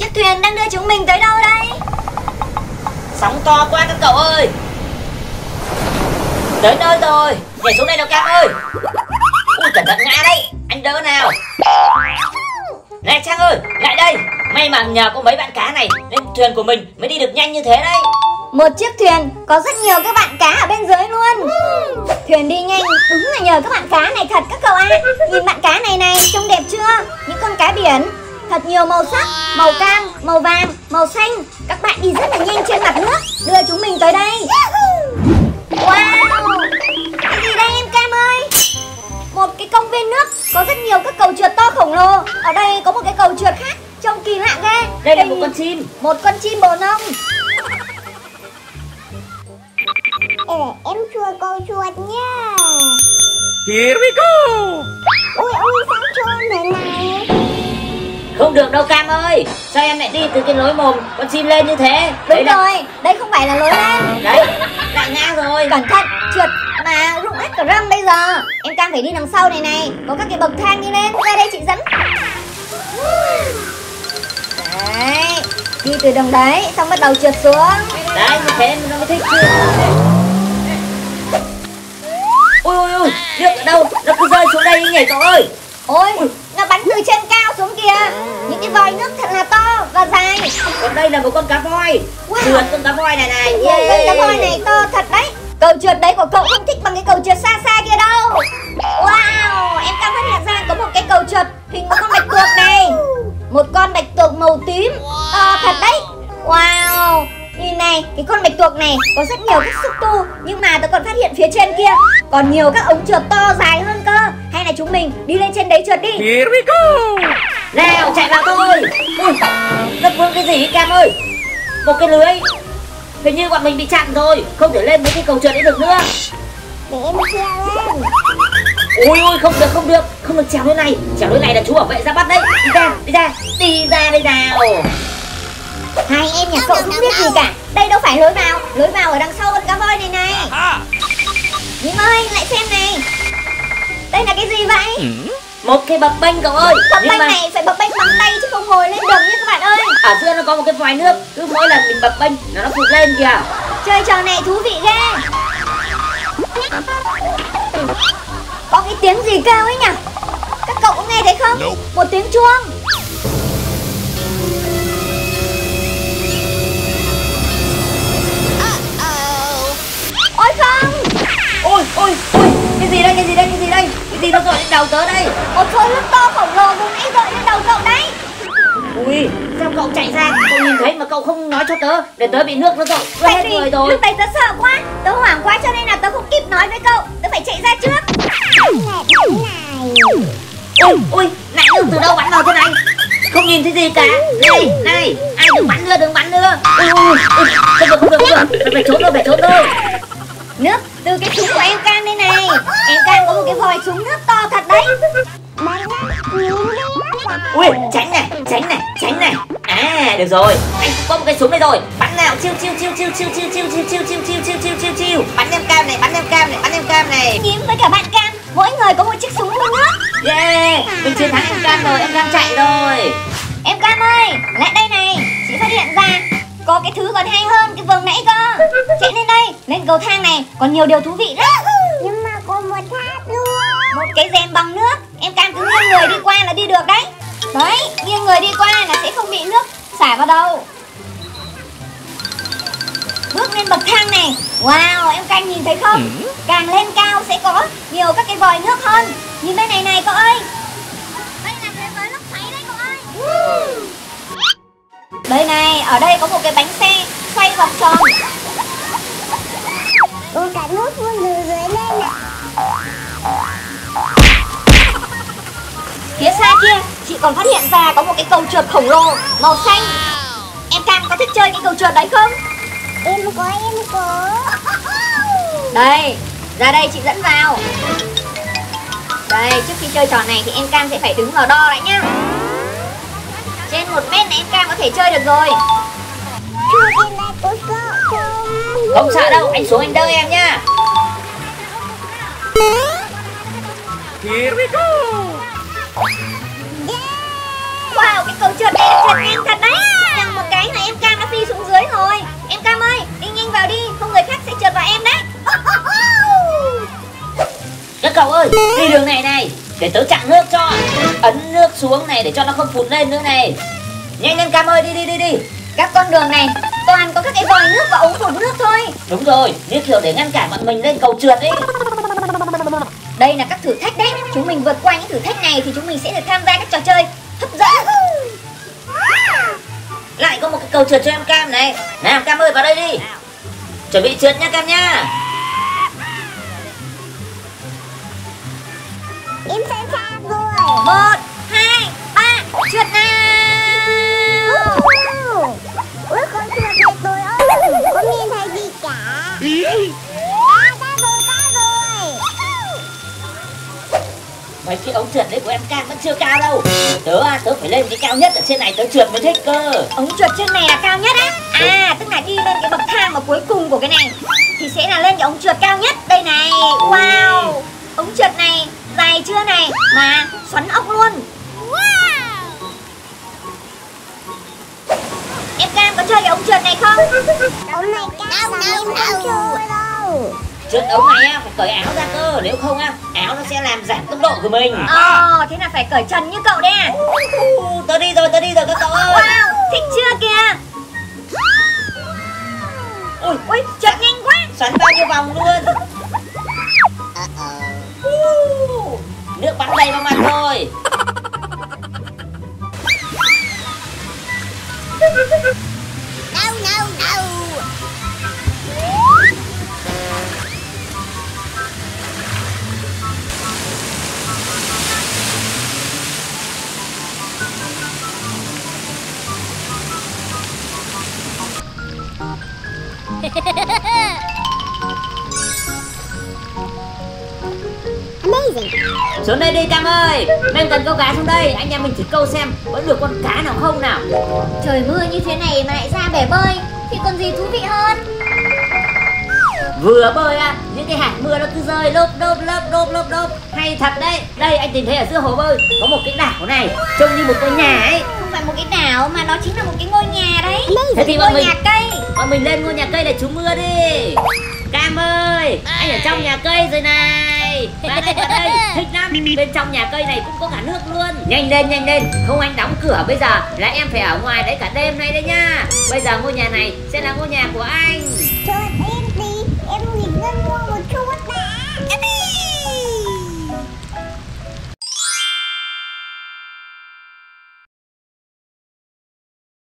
Chiếc thuyền đang đưa chúng mình tới đâu đây? Sóng to quá các cậu ơi. Tới nơi rồi, Nhảy xuống đây nào Cam ơi. Ui cẩn thận ngã đấy, Anh đỡ nào. Này Trang ơi, lại đây. May mà nhờ có mấy bạn cá này, Nên thuyền của mình mới đi được nhanh như thế đấy. Một chiếc thuyền có rất nhiều các bạn cá ở bên dưới luôn. Thuyền đi nhanh đúng là nhờ các bạn cá này thật các cậu ạ. Nhìn bạn cá này này, trông đẹp chưa? Những con cá biển. Thật nhiều màu sắc Màu cam, màu vàng, màu xanh. Các bạn đi rất là nhanh trên mặt nước Đưa chúng mình tới đây. Wow! Cái gì đây em Cam ơi? Một cái công viên nước Có rất nhiều các cầu trượt to khổng lồ. Ở đây có một cái cầu trượt khác Trông kỳ lạ ghê. Đây là một con chim. Một con chim bồ nông. Ờ, em chua câu chuột nha. Here we go! Ui ui sao chua thế này Không được đâu Cam ơi. Sao em lại đi từ cái lối mồm con chim lên như thế? Đúng Đấy là- rồi, đây không phải là lối lên Đấy lại ngã rồi. Cẩn thận, trượt mà rụng hết cả răng bây giờ. Em Cam phải đi đằng sau này này Có các cái bậc thang đi lên. Ra đây chị dẫn Đấy Đi từ đường đấy, xong bắt đầu trượt xuống. Đấy như thế nó mới thích chứ. Ui ui ui Nước ở đâu? Nó cứ rơi xuống đây nhảy cậu ơi. Ôi, bắn từ trên cao xuống kìa. Những cái vòi nước thật là to và dài Còn đây là một con cá voi. Wow. Trượt con cá voi này này. Ôi, Con cá voi này to thật đấy. Cầu trượt đấy của cậu không thích bằng cái cầu trượt xa xa kia đâu. Wow, em Cam phát hiện ra có một cái cầu trượt hình một con bạch tuộc này. Một con bạch tuộc màu tím To thật đấy. Wow Nhìn này, cái con bạch tuộc này có rất nhiều các xúc tu Nhưng mà tôi còn phát hiện phía trên kia Còn nhiều các ống trượt to dài hơn cơ Là chúng mình đi lên trên đấy trượt đi. Here we go! Nào chạy vào thôi Ui Rất vướng cái gì Cam ơi? Một cái lưới. Hình như bọn mình bị chặn rồi Không thể lên mấy cái cầu trượt ấy được nữa. Để em treo lên Ui ui không được không được. Không được trèo lưới này. Trèo lưới này là chú bảo vệ ra bắt đấy. Đi ra đi ra. Đi ra đây nào. Hai em nhà cậu không biết gì cả. Đây đâu phải lối vào. Lối vào ở đằng sau con cá voi này này. Nhím ơi lại xem này Đây là cái gì vậy? Một cái bập bênh cậu ơi. Bập bênh mà này phải bập bênh bằng tay chứ không ngồi lên được nhé các bạn ơi. Ở giữa nó có một cái vòi nước Cứ mỗi lần mình bập bênh là nó phụt lên kìa. Chơi trò này thú vị ghê. Có cái tiếng gì kêu ấy nhỉ? Các cậu có nghe thấy không? Một tiếng chuông sao cậu chạy ra Cậu nhìn thấy mà cậu không nói cho tớ Để tớ bị nước nó ướt Tại hết người rồi. lúc đấy tớ sợ quá Tớ hoảng quá cho nên là tớ không kịp nói với cậu. Tớ phải chạy ra trước. Này bánh này Ui ui nãy nước từ đâu bắn vào thế này? Không nhìn thấy gì cả. Này này Ai đừng bắn nữa đừng bắn nữa. Ui ui ui Không được không được không được Phải, phải trốn thôi phải trốn thôi Nước từ cái súng của em Cam đây này. Em Cam có một cái vòi súng nước to thật đấy. Bánh nhìn đi. Ui tránh này tránh này tránh này được rồi Anh cũng có một cái súng đây rồi Bắn nào chiêu chiêu chiêu chiêu chiêu chiêu chiêu chiêu chiêu chiêu chiêu chiêu chiêu chiêu chiêu Bắn em cam này bắn em cam này bắn em cam này Nhím với cả bạn Cam Mỗi người có một chiếc súng phun nước Yeah Mình chiến thắng em cam rồi em cam chạy rồi Em Cam ơi Lại đây này Chị phát hiện ra Có cái thứ còn hay hơn cái vừa nãy cơ Chạy lên đây Lên cầu thang này Còn nhiều điều thú vị đấy Nhưng mà có một tháp luôn Một cái rèm bằng nước Em Cam cứ nghiêng người đi qua là đi được đấy Đấy Nghiêng người đi qua là sẽ không bị nước xả vào đầu Bước lên bậc thang này. Wow em Cam nhìn thấy không? Càng lên cao sẽ có nhiều các cái vòi nước hơn. Nhìn bên này này cậu ơi. Đây là thế giới lốc xoáy đấy cậu ơi. Đây này, ở đây có một cái bánh xe xoay vòng tròn. Ui cả nước luôn từ dưới lên ạ. Phía xa kia, chị còn phát hiện ra có một cái cầu trượt khổng lồ màu xanh. Em Cam có thích chơi cái cầu trượt đấy không? Em có em có. Đây, ra đây chị dẫn vào. Đây, trước khi chơi trò này thì em Cam sẽ phải đứng vào đo lại nhá. Trên một mét này em Cam có thể chơi được rồi. Không? Sợ đâu anh xuống anh đỡ em nhá. Here we go! Wow, cái cầu trượt này trượt nhanh thật đấy. Rằng một cái là em Cam đã phi xuống dưới rồi. Em Cam ơi, đi nhanh vào đi Không người khác sẽ trượt vào em đấy. Các cậu ơi, đi đường này này Để tớ chặn nước cho. Ấn nước xuống này để cho nó không phụt lên nữa này. Nhanh lên Cam ơi, đi đi đi đi. Các con đường này toàn có các cái vòi nước và ống phụt nước thôi. Đúng rồi, như kiểu để ngăn cản bọn mình lên cầu trượt ấy. Đây là các thử thách đấy. Chúng mình vượt qua những thử thách này thì chúng mình sẽ được tham gia các trò chơi hấp dẫn lại có một cái cầu trượt cho em cam này. Nào cam ơi vào đây đi. Chuẩn bị trượt nha cam nha. Em sẵn sàng rồi. Một, hai, ba, trượt nào. Ủa con chuột này tôi ơi Không nhìn thấy gì cả. Mấy cái ống trượt đấy của em cam chưa cao đâu. Tớ à tớ phải lên cái cao nhất ở trên này tớ trượt mới thích cơ. Ống trượt trên này là cao nhất á? À tức là đi lên cái bậc thang ở cuối cùng của cái này Thì sẽ là lên cái ống trượt cao nhất. Đây này Wow! Ống trượt này dài chưa này? Mà xoắn ốc luôn. Em Cam có chơi cái ống trượt này không? Ống này cao không chơi đâu trượt ống này á phải cởi áo ra cơ nếu không á áo nó sẽ làm giảm tốc độ của mình. Ờ thế là phải cởi trần như cậu đấy à? Tớ đi rồi tớ đi rồi các cậu ơi. Wow thích chưa kìa? Ui, ui trượt nhanh quá. xoắn bao nhiêu vòng luôn. U, nước bắn đầy vào mặt rồi xuống đây đi cam ơi. Mình cần câu cá xuống đây. Anh em mình thử câu xem có được con cá nào không nào. Trời mưa như thế này mà lại ra bể bơi Thì còn gì thú vị hơn? Vừa bơi á những cái hạt mưa nó cứ rơi lốp đốp lốp đốp lốp đốp. Hay thật đấy. Đây anh tìm thấy ở giữa hồ bơi có một cái đảo này trông như một ngôi nhà ấy. Không phải một cái đảo mà nó chính là một cái ngôi nhà đấy. Thế thì Ngôi mình nhà cây bọn mình lên ngôi nhà cây để trú mưa đi. Cam ơi, anh ở trong nhà cây rồi này. Vào đây vào đây. Thích lắm. Bên trong nhà cây này cũng có cả nước luôn. Nhanh lên nhanh lên. Không anh đóng cửa bây giờ. Là em phải ở ngoài đấy cả đêm nay đấy nha. Bây giờ ngôi nhà này sẽ là ngôi nhà của anh.